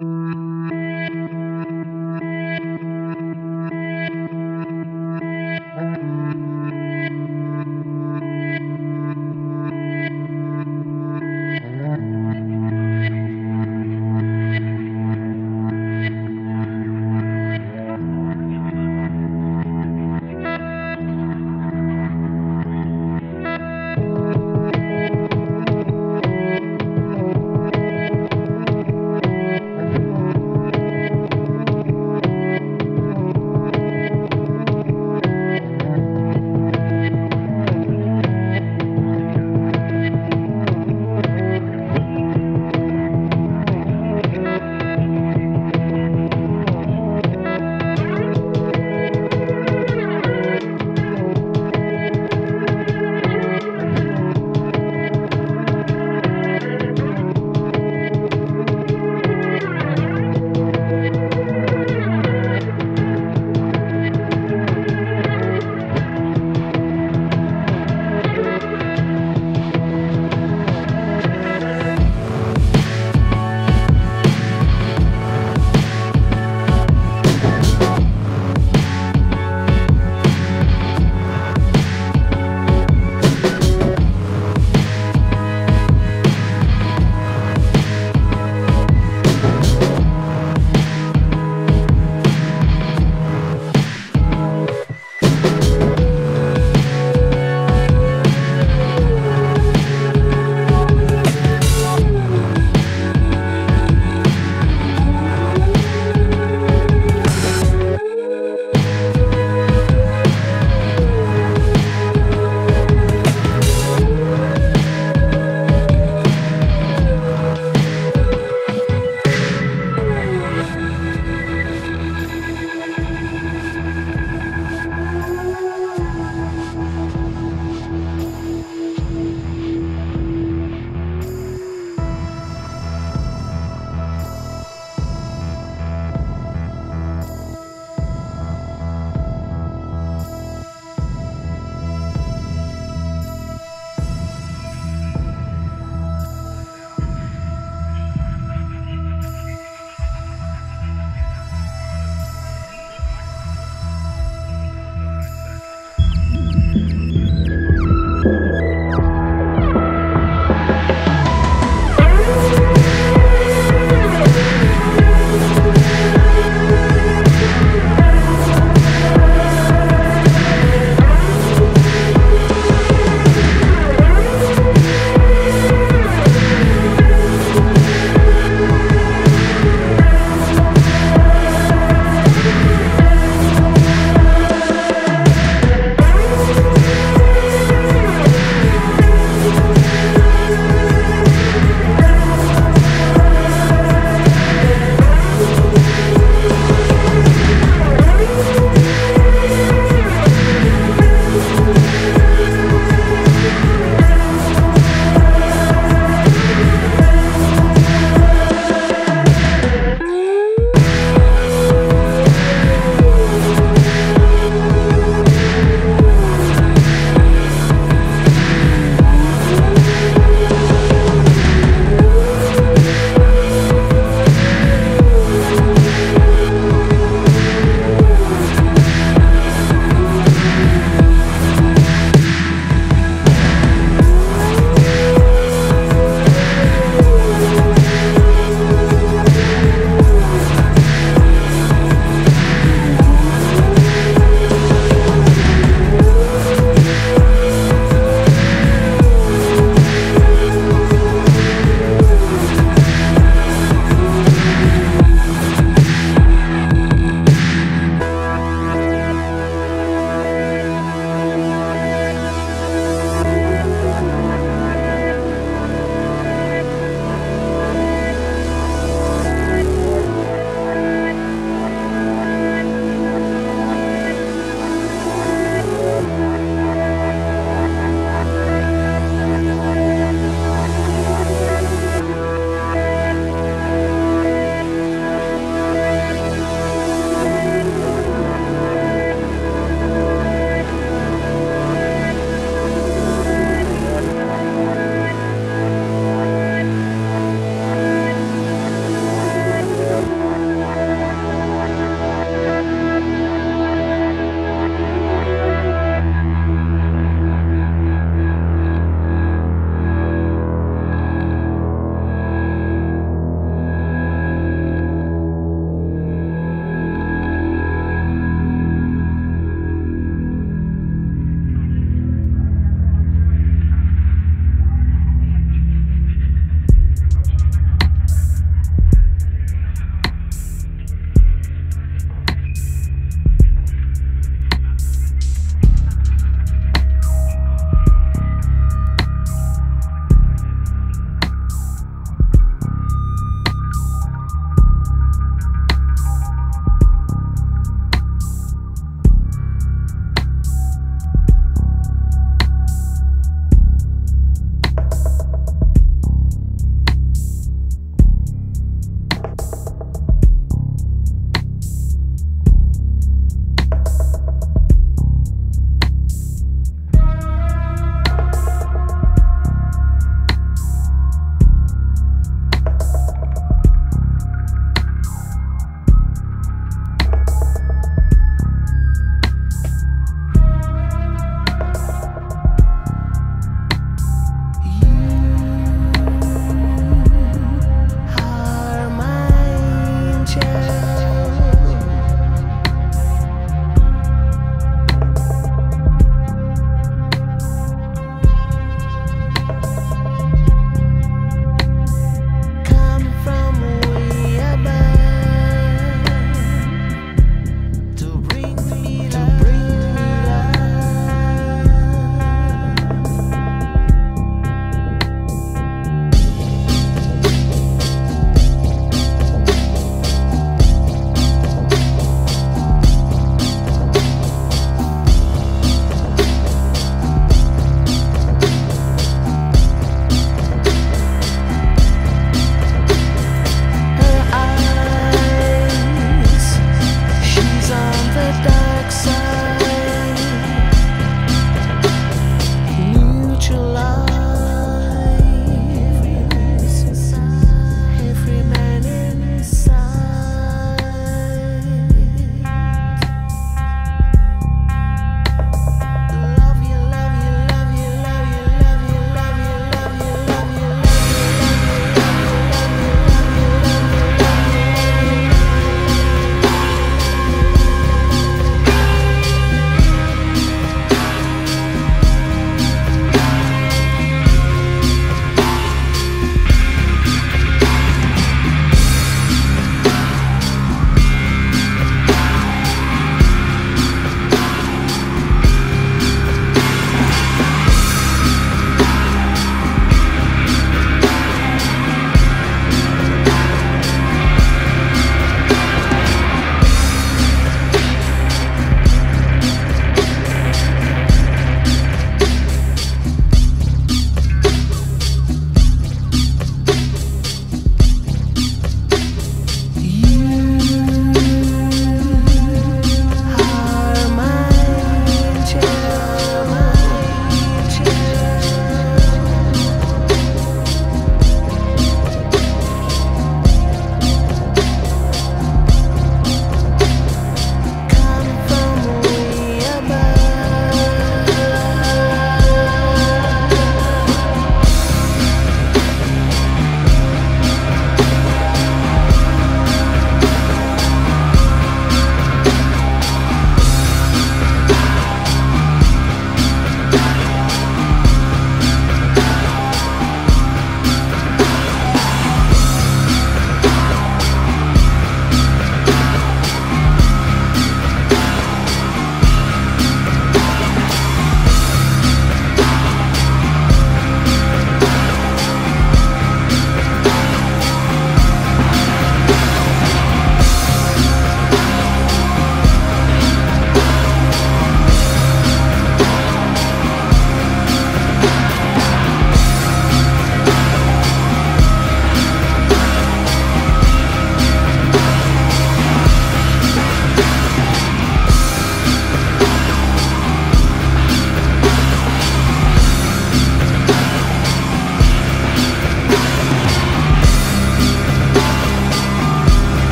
Mm-hmm.